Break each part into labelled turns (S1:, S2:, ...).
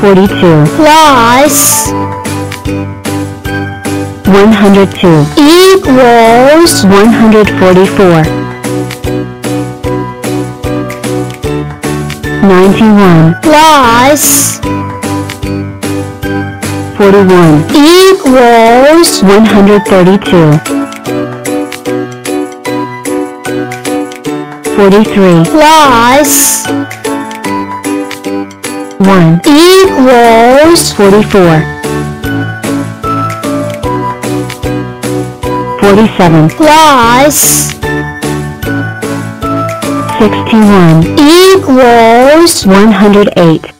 S1: 42
S2: plus
S1: 102
S2: equals
S1: 144 91
S2: plus
S1: 41
S2: equals
S1: 132 43
S2: plus
S1: 1
S2: equals
S1: 44 47
S2: plus
S1: 61
S2: equals
S1: 108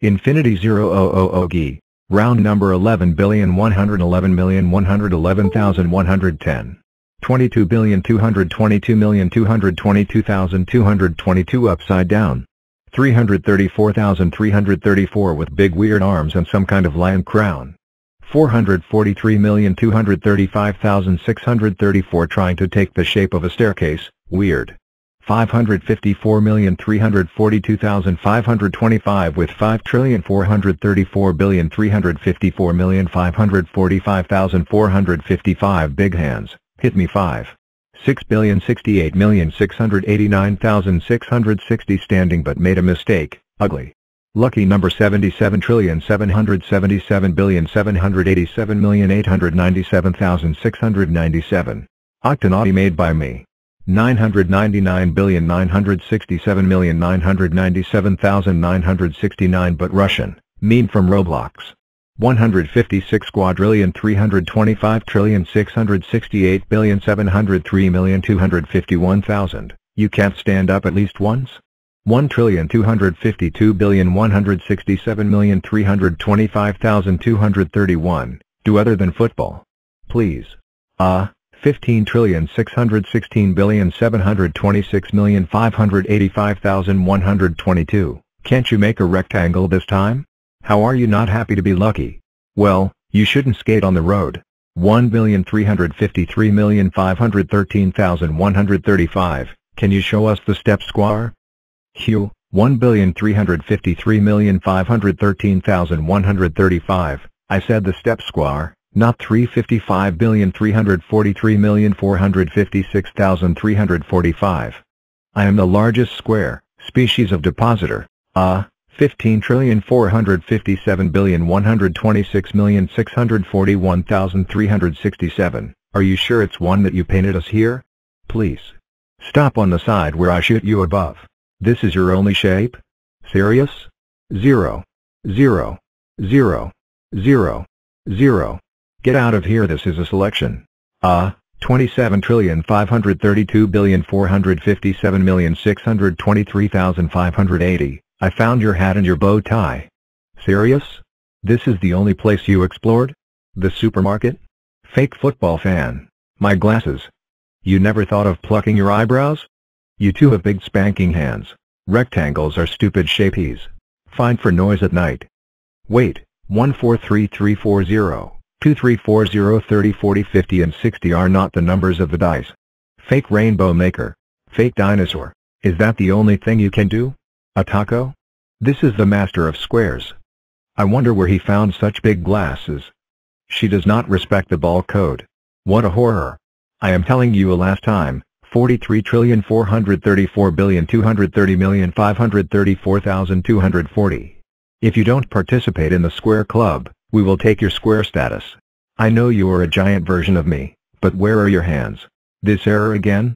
S3: Infinity 0000 gi. Round number 11,111,111,110. 22,222,222,222 upside down. 334,334 with big weird arms and some kind of lion crown. 443,235,634 trying to take the shape of a staircase, weird. 554,342,525 with 5,434,354,545,455 big hands, hit me 5. 6,068,689,660 standing but made a mistake, ugly. Lucky number 77,777,787,897,697. Octonaughty made by me. 999,967,997,969 but Russian, meme from Roblox. 156 quadrillion 325 trillion 668 billion 703 million 251,000. You can't stand up at least once? 1 trillion 252 billion 167 million 325,231. Do other than football. Please. Ah. Uh, 15 trillion 616 billion 726 million 585,122. Can't you make a rectangle this time? How are you not happy to be lucky? Well, you shouldn't skate on the road. 1,353,513,135. Can you show us the step square? Hugh, 1,353,513,135. I said the step square not 355,343,456,345. I am the largest square, species of depositor, uh, 15,457,126,641,367. Are you sure it's one that you painted us here? Please. Stop on the side where I shoot you above. This is your only shape? Serious? Zero. Zero. Zero. Zero. Zero. Get out of here this is a selection. Ah, uh, 27,532,457,623,580. I found your hat and your bow tie. Serious? This is the only place you explored? The supermarket? Fake football fan. My glasses. You never thought of plucking your eyebrows? You two have big spanking hands. Rectangles are stupid shapies. Fine for noise at night. Wait, 143340, 2340 30 40 50 and 60 are not the numbers of the dice. Fake rainbow maker. Fake dinosaur. Is that the only thing you can do? A taco? This is the master of squares. I wonder where he found such big glasses. She does not respect the ball code. What a horror. I am telling you a last time, 43,434,230,534,240. If you don't participate in the Square Club, we will take your Square status. I know you are a giant version of me, but where are your hands? This error again?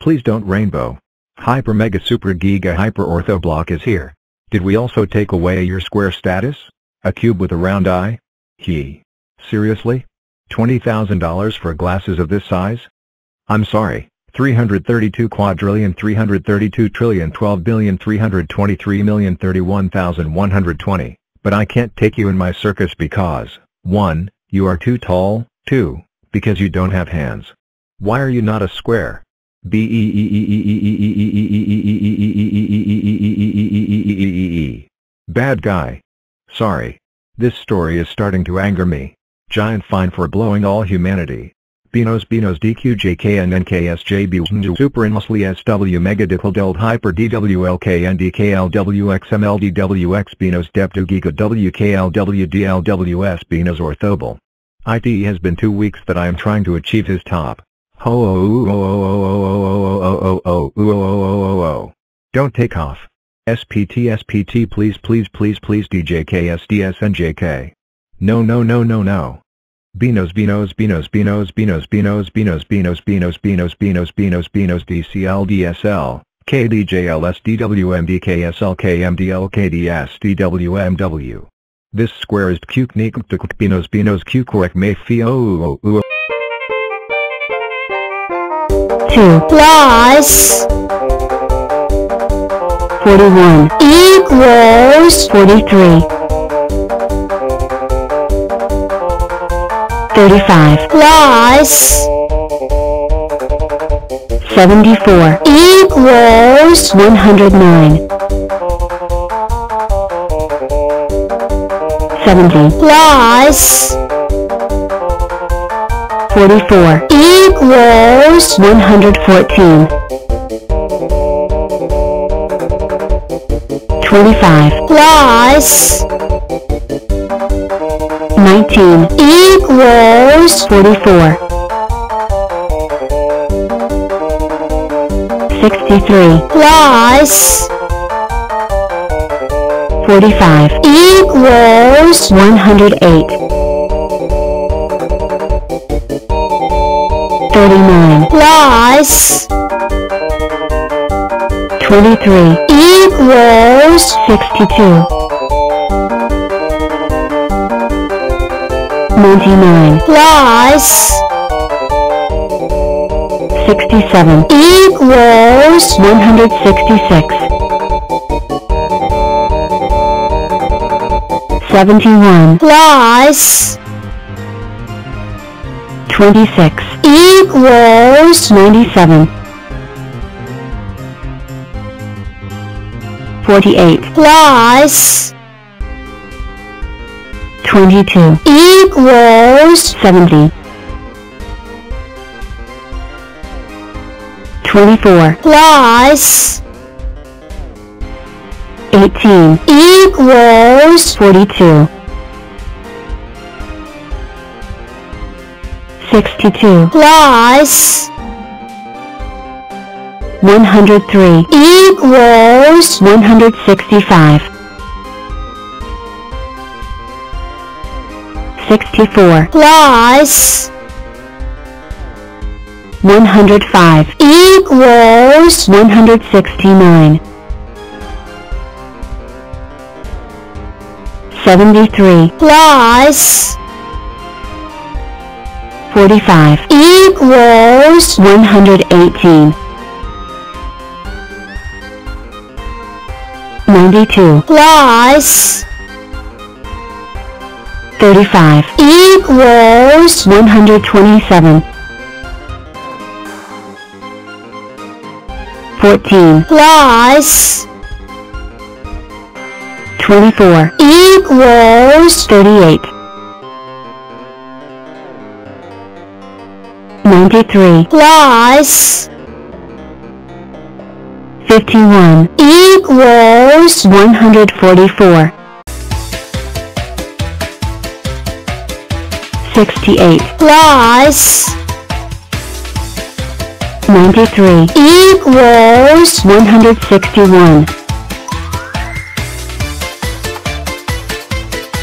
S3: Please don't rainbow. Hyper Mega Super Giga Hyper Ortho Block is here. Did we also take away your Square status? A cube with a round eye? He. Seriously? $20,000 for glasses of this size? I'm sorry, 332 quadrillion 332 trillion 12 billion 323 million 31,120, but I can't take you in my circus because, 1, you are too tall, 2, because you don't have hands. Why are you not a square? Bad guy. Sorry. This story is starting to anger me. Giant fine for blowing all humanity. Binos, Binos, DQJK and NKSJB Super Inusly SW Mega Dickeldeld Hyper DWLK and DKLWXMLDWX Giga WKLWDLWS Binos, Orthobal. IT has been two weeks that I am trying to achieve his top. Don't take off. SPT SPT please please please please DJK SDSNJK. No no no no no. Benos Benos Benos Benos Benos Benos Benos Benos Benos Benos Benos Benos Benos DCL DSL KDJLS DWM DKSL KMDL KDS DWMW. This square is Q Knik Benos Benos Q correct may fio
S2: 2 plus
S1: 41,
S2: equals
S1: 43, 35,
S2: plus
S1: 74,
S2: equals
S1: 109, 70,
S2: plus
S1: 44,
S2: equals
S1: 114, 25,
S2: plus
S1: 19,
S2: equals
S1: 44, 63,
S2: plus
S1: 45,
S2: equals
S1: 108, 39,
S2: plus
S1: 23,
S2: equals
S1: 62, 99,
S2: plus
S1: 67,
S2: equals
S1: 166, 71,
S2: plus
S1: 26,
S2: equals
S1: 97, 48,
S2: plus
S1: 22,
S2: equals
S1: 70, 24,
S2: plus
S1: 18,
S2: equals
S1: 42, 62,
S2: plus
S1: 103,
S2: equals
S1: 165, 64,
S2: plus
S1: 105,
S2: equals
S1: 169, 73,
S2: plus
S1: 45,
S2: equals
S1: 118, 92,
S2: plus
S1: 35,
S2: equals
S1: 127, 14,
S2: plus
S1: 24
S2: equals
S1: 38 93
S2: plus
S1: 51
S2: equals
S1: 144 68
S2: plus
S1: 93
S2: equals
S1: 161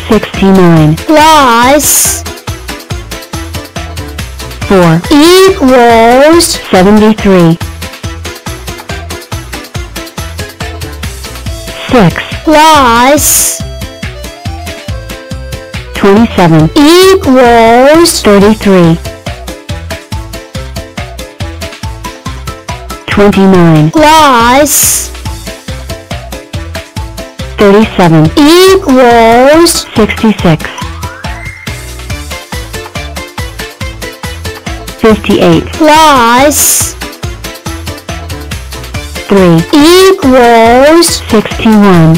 S1: 69
S2: plus
S1: 4
S2: equals
S1: 73 6
S2: plus
S1: 27
S2: equals
S1: 33 29
S2: plus
S1: 37
S2: equals
S1: 66 58
S2: plus
S1: 3
S2: equals
S1: 61